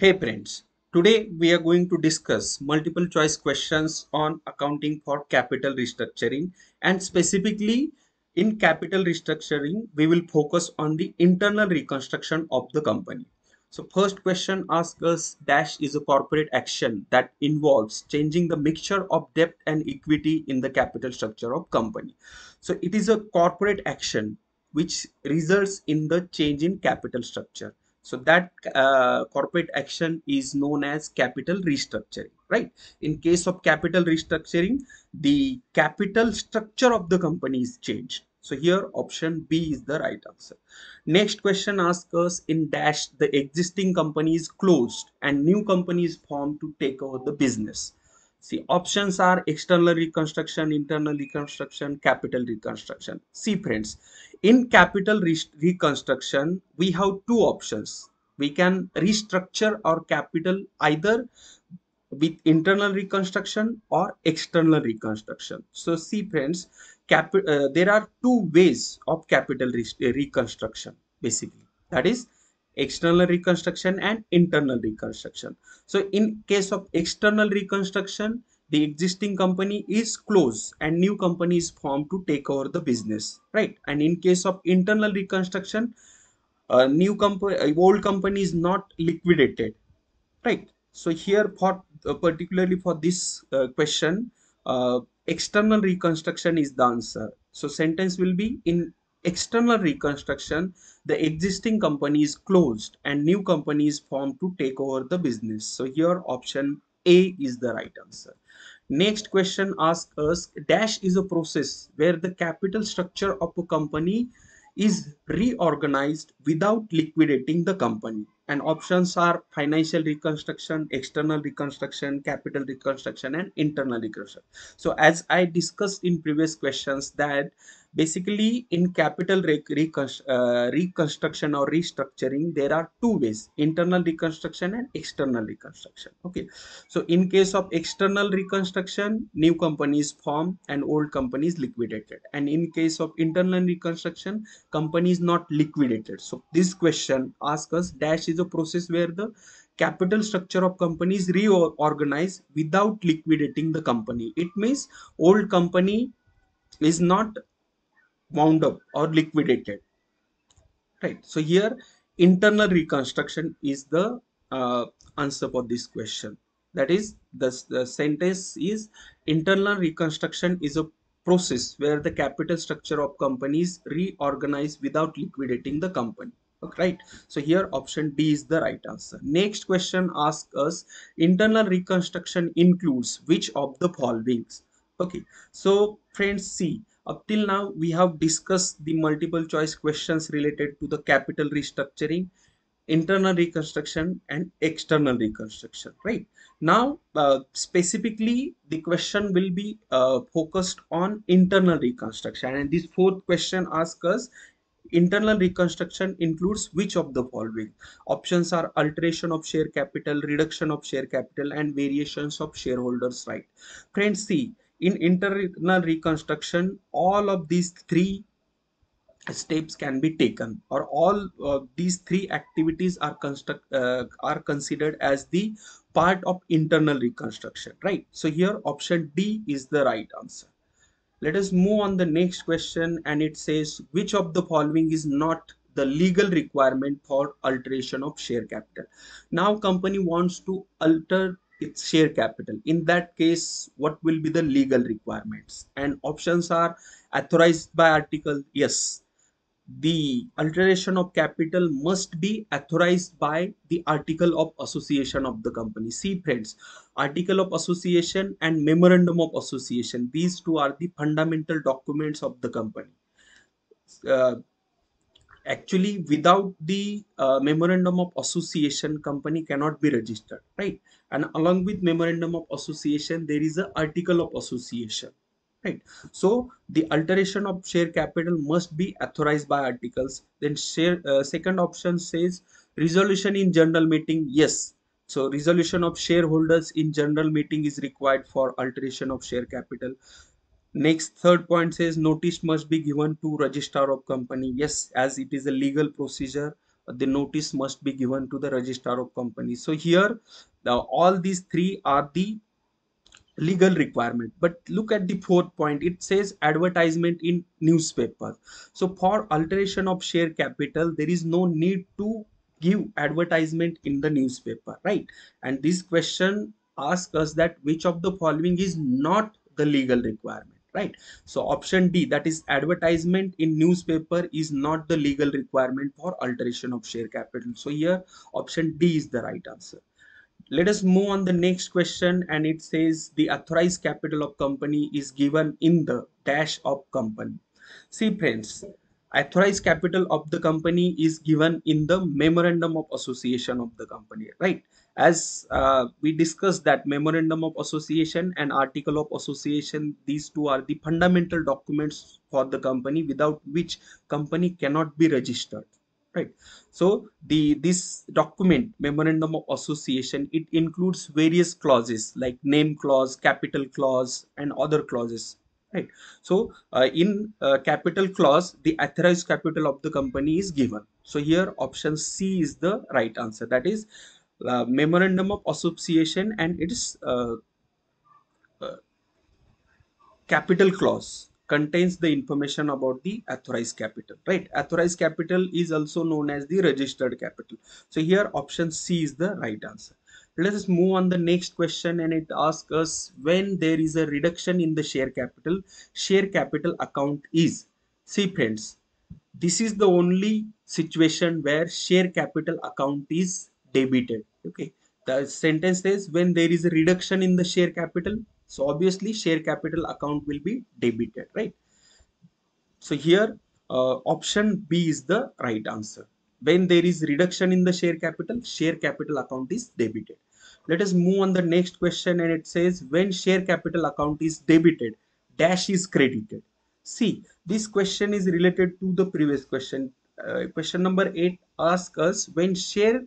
Hey friends, today we are going to discuss multiple choice questions on accounting for capital restructuring and specifically in capital restructuring we will focus on the internal reconstruction of the company. So first question asks us dash is a corporate action that involves changing the mixture of debt and equity in the capital structure of company. So it is a corporate action which results in the change in capital structure so that uh, corporate action is known as capital restructuring right? In case of capital restructuring the capital structure of the company is changed. So here option b is the right answer. Next question asks us in dash the existing company is closed and new company is formed to take over the business see options are external reconstruction internal reconstruction capital reconstruction. See friends in capital re reconstruction we have two options. We can restructure our capital either with internal reconstruction or external reconstruction. So see friends uh, there are two ways of capital re reconstruction basically. That is external reconstruction and internal reconstruction. So in case of external reconstruction the existing company is closed and new company is formed to take over the business right? And in case of internal reconstruction a new company old company is not liquidated right? So here for uh, particularly for this uh, question uh, external reconstruction is the answer. So sentence will be in external reconstruction the existing company is closed and new company is formed to take over the business. So here option a is the right answer. Next question asks us dash is a process where the capital structure of a company is reorganized without liquidating the company. And options are financial reconstruction external reconstruction capital reconstruction and internal reconstruction. So as i discussed in previous questions that basically in capital uh, reconstruction or restructuring there are two ways internal reconstruction and external reconstruction. Okay. So in case of external reconstruction new companies form and old companies liquidated. And in case of internal reconstruction companies not liquidated. So this question asks us dash is a process where the capital structure of companies reorganize without liquidating the company. It means old company is not wound up or liquidated. Right. So here internal reconstruction is the uh, answer for this question. That is the, the sentence is internal reconstruction is a process where the capital structure of companies reorganize without liquidating the company. Right. So here option d is the right answer. Next question asks us internal reconstruction includes which of the following okay. So friends see up till now, we have discussed the multiple choice questions related to the capital restructuring, internal reconstruction and external reconstruction, right? Now, uh, specifically, the question will be uh, focused on internal reconstruction. And this fourth question asks us, internal reconstruction includes which of the following options are alteration of share capital reduction of share capital and variations of shareholders right friends see in internal reconstruction all of these three steps can be taken or all uh, these three activities are construct uh, are considered as the part of internal reconstruction right? So here option d is the right answer. Let us move on the next question and it says which of the following is not the legal requirement for alteration of share capital? Now company wants to alter its share capital. In that case what will be the legal requirements? And options are authorized by article yes. The alteration of capital must be authorized by the article of association of the company. See friends article of association and memorandum of association these two are the fundamental documents of the company. Uh, actually without the uh, memorandum of association company cannot be registered right? And along with memorandum of association there is a article of association right? So the alteration of share capital must be authorized by articles. Then share uh, second option says resolution in general meeting yes. So resolution of shareholders in general meeting is required for alteration of share capital next third point says notice must be given to registrar of company. Yes as it is a legal procedure the notice must be given to the registrar of company. so here the, all these three are the legal requirement. But look at the fourth point. It says advertisement in newspaper. So for alteration of share capital there is no need to give advertisement in the newspaper right? And this question asks us that which of the following is not the legal requirement right? So option d that is advertisement in newspaper is not the legal requirement for alteration of share capital. So here option d is the right answer. Let us move on the next question and it says the authorized capital of company is given in the dash of company. See friends authorized capital of the company is given in the memorandum of association of the company right as uh, we discussed that memorandum of association and article of association these two are the fundamental documents for the company without which company cannot be registered right? So the this document memorandum of association it includes various clauses like name clause capital clause and other clauses right? So uh, in uh, capital clause the authorized capital of the company is given. So here option c is the right answer. That is uh, memorandum of association and its uh, uh, capital clause contains the information about the authorized capital right? Authorized capital is also known as the registered capital. So here option c is the right answer. Let us move on the next question and it asks us when there is a reduction in the share capital share capital account is. See friends this is the only situation where share capital account is debited okay the sentence says when there is a reduction in the share capital so obviously share capital account will be debited, right? So here uh, option B is the right answer. When there is reduction in the share capital, share capital account is debited. Let us move on the next question and it says when share capital account is debited, dash is credited. See, this question is related to the previous question. Uh, question number 8 asks us when share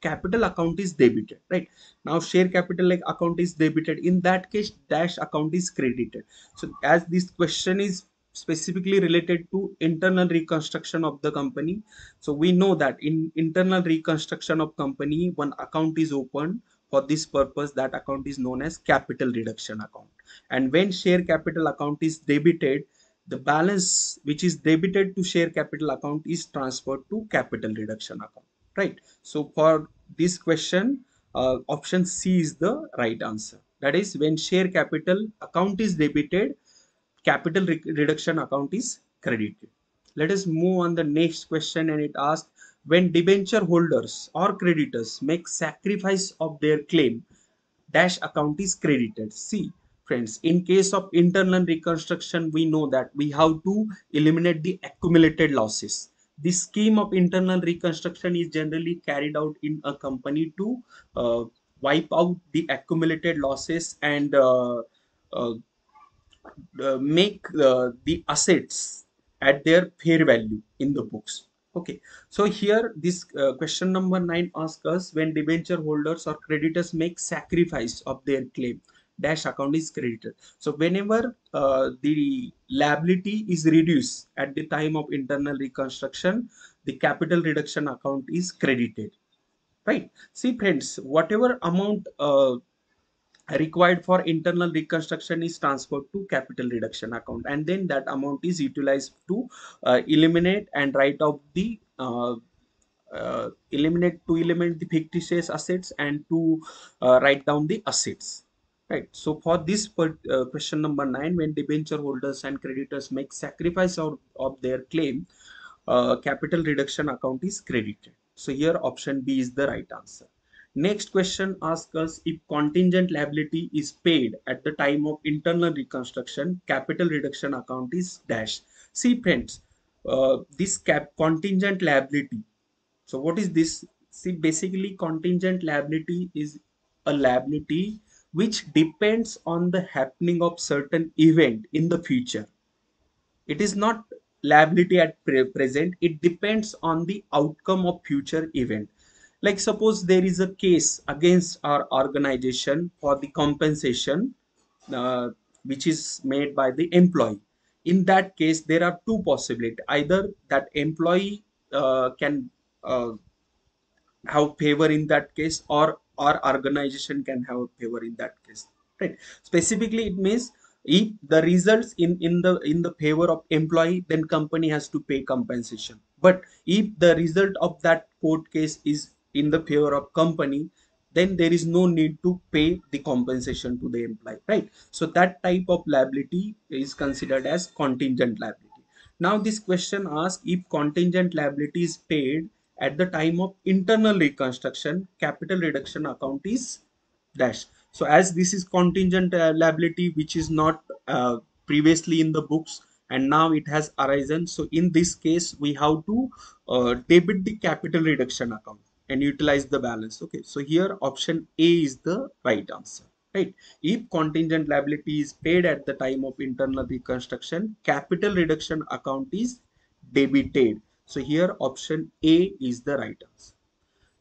capital account is debited right? Now share capital like account is debited. In that case dash account is credited. So as this question is specifically related to internal reconstruction of the company so we know that in internal reconstruction of company one account is opened. For this purpose that account is known as capital reduction account. And when share capital account is debited the balance which is debited to share capital account is transferred to capital reduction account right. So for this question uh, option c is the right answer. That is when share capital account is debited capital re reduction account is credited. Let us move on the next question and it asks when debenture holders or creditors make sacrifice of their claim dash account is credited. See friends in case of internal reconstruction we know that we have to eliminate the accumulated losses the scheme of internal reconstruction is generally carried out in a company to uh, wipe out the accumulated losses and uh, uh, uh make uh, the assets at their fair value in the books. Okay. So here this uh, question number 9 asks us when debenture holders or creditors make sacrifice of their claim dash account is credited. So whenever uh, the liability is reduced at the time of internal reconstruction the capital reduction account is credited. Right? See friends whatever amount uh, required for internal reconstruction is transferred to capital reduction account and then that amount is utilized to uh, eliminate and write off the uh, uh, eliminate to eliminate the fictitious assets and to uh, write down the assets right. So for this uh, question number 9 when debenture holders and creditors make sacrifice of, of their claim uh, capital reduction account is credited. So here option b is the right answer. Next question asks us if contingent liability is paid at the time of internal reconstruction capital reduction account is dash see friends uh, this cap contingent liability. So what is this? See basically contingent liability is a liability which depends on the happening of certain event in the future. It is not liability at pre present. It depends on the outcome of future event. Like suppose there is a case against our organization for the compensation uh, which is made by the employee. In that case there are two possibilities either that employee uh, can uh, have favor in that case or our organization can have a favor in that case right? Specifically it means if the results in in the in the favor of employee then company has to pay compensation. But if the result of that court case is in the favor of company then there is no need to pay the compensation to the employee right? So that type of liability is considered as contingent liability. Now this question asks if contingent liability is paid at the time of internal reconstruction capital reduction account is dash so as this is contingent uh, liability which is not uh, previously in the books and now it has arisen so in this case we have to uh, debit the capital reduction account and utilize the balance. Okay so here option a is the right answer right? If contingent liability is paid at the time of internal reconstruction capital reduction account is debited so here option a is the right answer.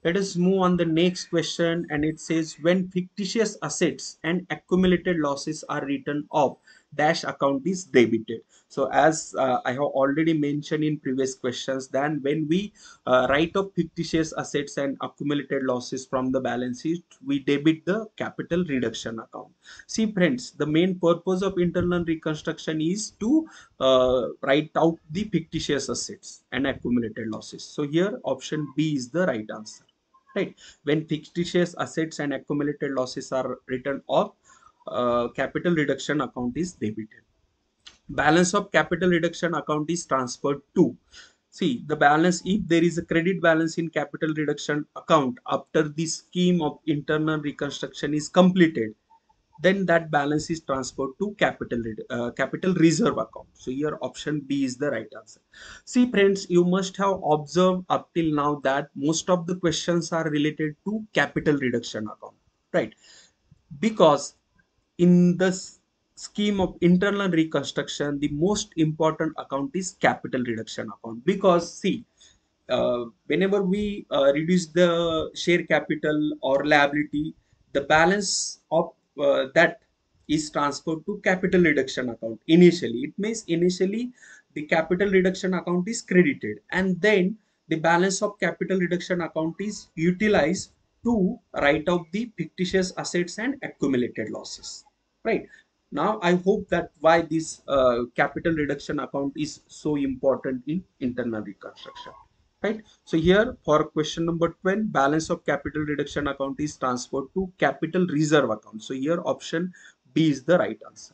Let us move on the next question and it says when fictitious assets and accumulated losses are written off dash account is debited. So as uh, i have already mentioned in previous questions then when we uh, write off fictitious assets and accumulated losses from the balance sheet we debit the capital reduction account. See friends the main purpose of internal reconstruction is to uh, write out the fictitious assets and accumulated losses. So here option b is the right answer. Right? When fictitious assets and accumulated losses are written off uh, capital reduction account is debited. Balance of capital reduction account is transferred to. See the balance if there is a credit balance in capital reduction account after the scheme of internal reconstruction is completed then that balance is transferred to capital uh, capital reserve account. So here option b is the right answer. See friends you must have observed up till now that most of the questions are related to capital reduction account right? Because in the scheme of internal reconstruction the most important account is capital reduction account. Because see uh, whenever we uh, reduce the share capital or liability the balance of uh, that is transferred to capital reduction account. Initially it means initially the capital reduction account is credited and then the balance of capital reduction account is utilized to write off the fictitious assets and accumulated losses right. Now i hope that why this uh, capital reduction account is so important in internal reconstruction. Right. So here for question number 12 balance of capital reduction account is transferred to capital reserve account. So here option b is the right answer.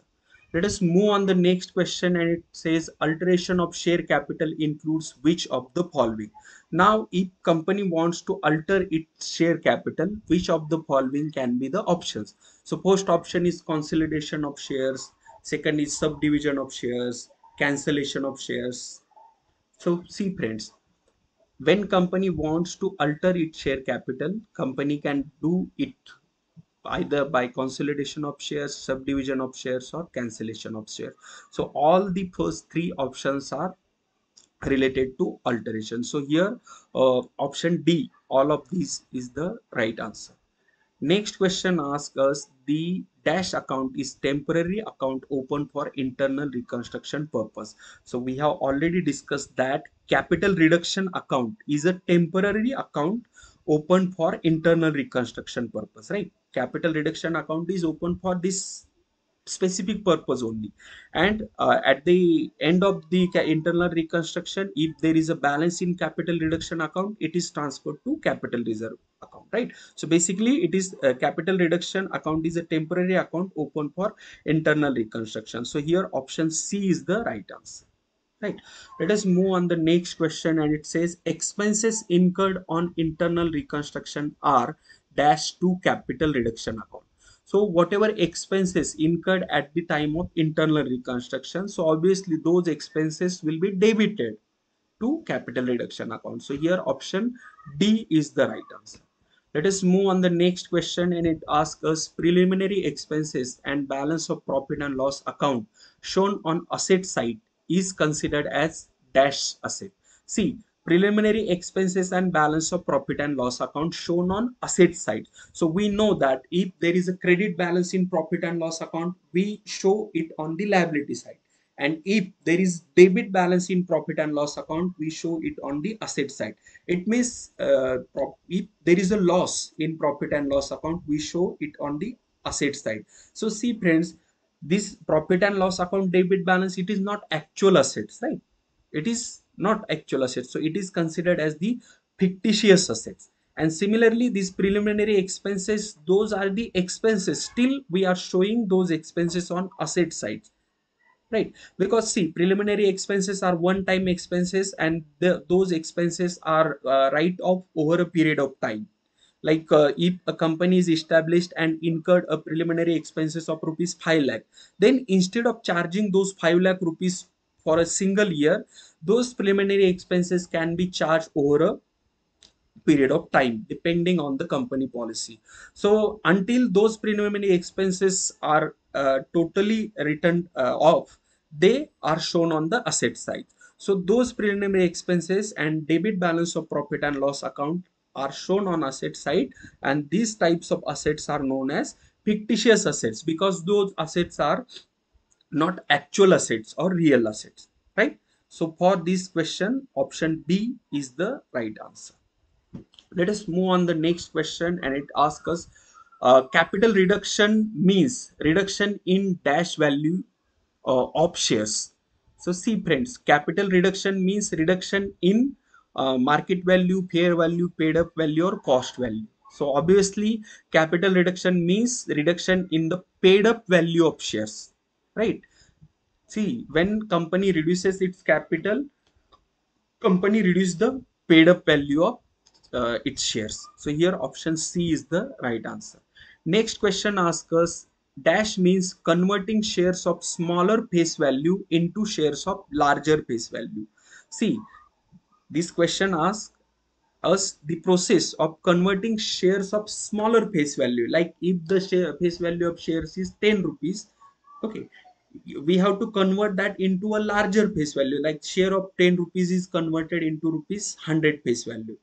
Let us move on the next question and it says alteration of share capital includes which of the following? Now if company wants to alter its share capital which of the following can be the options so first option is consolidation of shares. Second is subdivision of shares cancellation of shares. So see friends when company wants to alter its share capital company can do it either by consolidation of shares subdivision of shares or cancellation of shares. So all the first three options are related to alteration. So here uh, option d all of these is the right answer next question asks us the dash account is temporary account open for internal reconstruction purpose. So we have already discussed that capital reduction account is a temporary account open for internal reconstruction purpose right? Capital reduction account is open for this specific purpose only. And uh, at the end of the internal reconstruction if there is a balance in capital reduction account it is transferred to capital reserve account right? So basically it is uh, capital reduction account is a temporary account open for internal reconstruction. So here option c is the right answer right? Let us move on the next question and it says expenses incurred on internal reconstruction are dash to capital reduction account so whatever expenses incurred at the time of internal reconstruction, so obviously those expenses will be debited to capital reduction account. So here option D is the right answer. Let us move on the next question and it asks us preliminary expenses and balance of profit and loss account shown on asset side is considered as dash asset. See, preliminary expenses and balance of profit and loss account shown on asset side. So we know that if there is a credit balance in profit and loss account we show it on the liability side. And if there is debit balance in profit and loss account we show it on the asset side. It means uh, if there is a loss in profit and loss account we show it on the asset side. So see friends this profit and loss account debit balance it is not actual assets right? It is not actual assets. So it is considered as the fictitious assets. And similarly these preliminary expenses those are the expenses. Still we are showing those expenses on asset side right? Because see preliminary expenses are one time expenses and the, those expenses are uh, write off over a period of time. Like uh, if a company is established and incurred a preliminary expenses of rupees 5 lakh then instead of charging those 5 lakh rupees for a single year those preliminary expenses can be charged over a period of time depending on the company policy. So until those preliminary expenses are uh, totally written uh, off they are shown on the asset side. So those preliminary expenses and debit balance of profit and loss account are shown on asset side and these types of assets are known as fictitious assets because those assets are not actual assets or real assets right? So for this question option b is the right answer. Let us move on the next question and it asks us uh, capital reduction means reduction in dash value uh, of shares. So see friends capital reduction means reduction in uh, market value, fair value, paid up value or cost value. So obviously capital reduction means reduction in the paid up value of shares, right? See, when company reduces its capital, company reduce the paid up value of uh, its shares. So here option C is the right answer. Next question asks us dash means converting shares of smaller face value into shares of larger face value. See, this question asks us the process of converting shares of smaller face value. Like if the share face value of shares is 10 rupees, okay, we have to convert that into a larger face value. Like share of 10 rupees is converted into rupees 100 face value.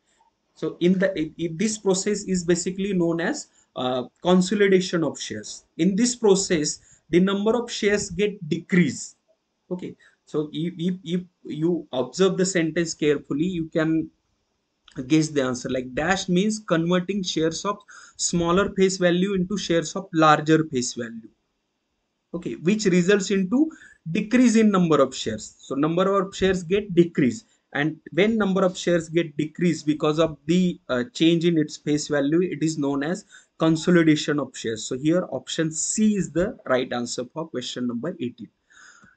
So in the in this process is basically known as uh, consolidation of shares. In this process, the number of shares get decreased. Okay, so if, if, if you observe the sentence carefully, you can guess the answer. Like dash means converting shares of smaller face value into shares of larger face value. Okay, which results into decrease in number of shares. So number of shares get decreased and when number of shares get decreased because of the uh, change in its face value it is known as consolidation of shares. So here option c is the right answer for question number 18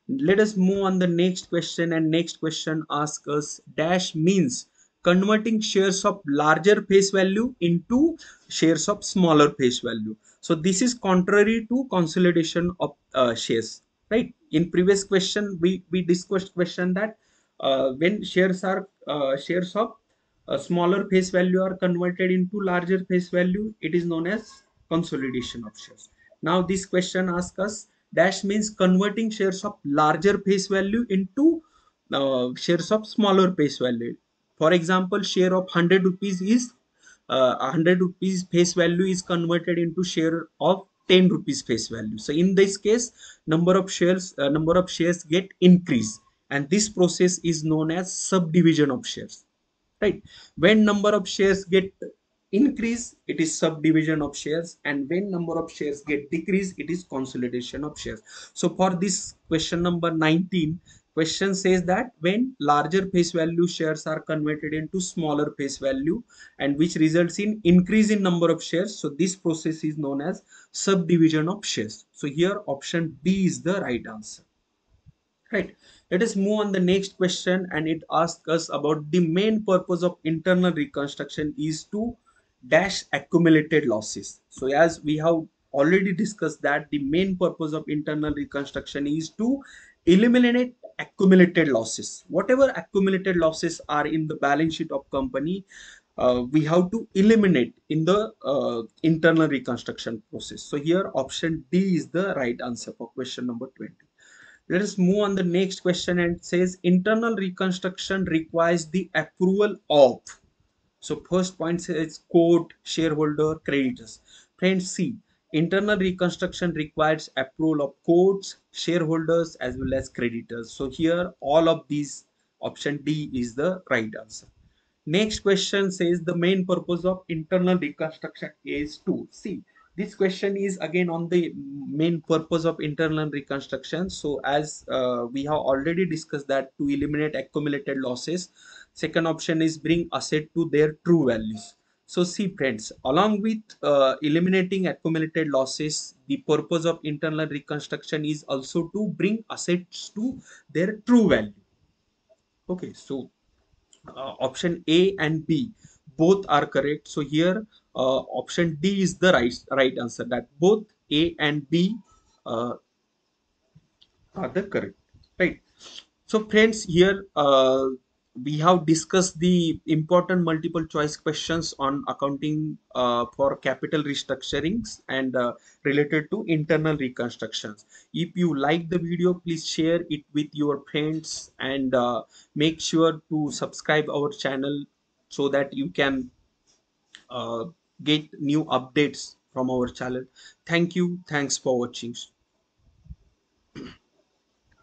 let us move on the next question. And next question asks us dash means converting shares of larger face value into shares of smaller face value so this is contrary to consolidation of uh, shares right? In previous question we we discussed question that uh, when shares are uh, shares of a smaller face value are converted into larger face value it is known as consolidation of shares. Now this question asks us dash means converting shares of larger face value into uh, shares of smaller face value. For example share of 100 rupees is uh, 100 rupees face value is converted into share of 10 rupees face value. So in this case number of shares uh, number of shares get increased and this process is known as subdivision of shares right? When number of shares get increase it is subdivision of shares and when number of shares get decreased it is consolidation of shares. So for this question number 19 question says that when larger face value shares are converted into smaller face value and which results in increase in number of shares so this process is known as subdivision of shares. So here option b is the right answer. Right. Let us move on the next question and it asks us about the main purpose of internal reconstruction is to dash accumulated losses. So as we have already discussed that the main purpose of internal reconstruction is to eliminate accumulated losses. Whatever accumulated losses are in the balance sheet of company, uh, we have to eliminate in the uh, internal reconstruction process. So here option D is the right answer for question number 20. Let us move on the next question and says internal reconstruction requires the approval of so first point says quote shareholder creditors. Friends, see internal reconstruction requires approval of courts shareholders as well as creditors. So here all of these option d is the right answer. Next question says the main purpose of internal reconstruction is to see this question is again on the main purpose of internal reconstruction. So as uh, we have already discussed that to eliminate accumulated losses second option is bring asset to their true values so see friends along with uh, eliminating accumulated losses the purpose of internal reconstruction is also to bring assets to their true value. Okay so uh, option a and b both are correct. So here uh, option d is the right right answer that both a and b uh, are the correct right? So friends here uh, we have discussed the important multiple choice questions on accounting uh, for capital restructurings and uh, related to internal reconstructions. If you like the video please share it with your friends and uh, make sure to subscribe our channel so that you can uh, get new updates from our channel. Thank you. Thanks for watching